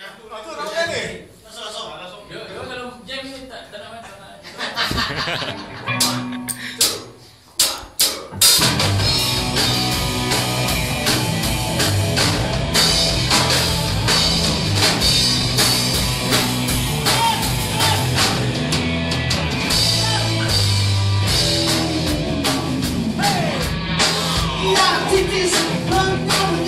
Itu nak ni. Hey! Yeah, it is one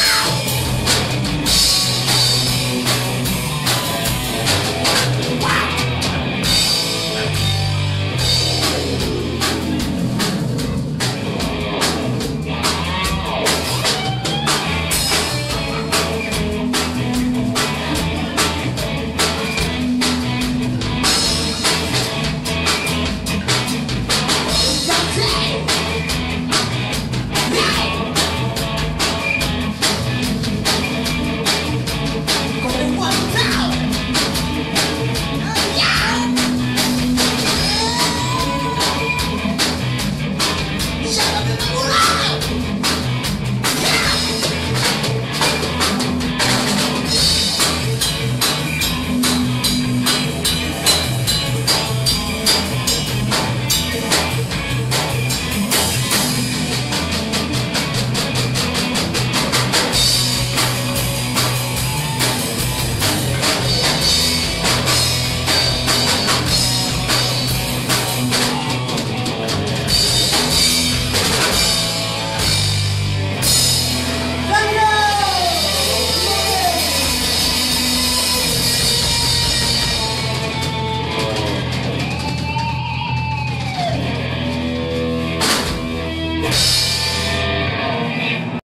Yeah.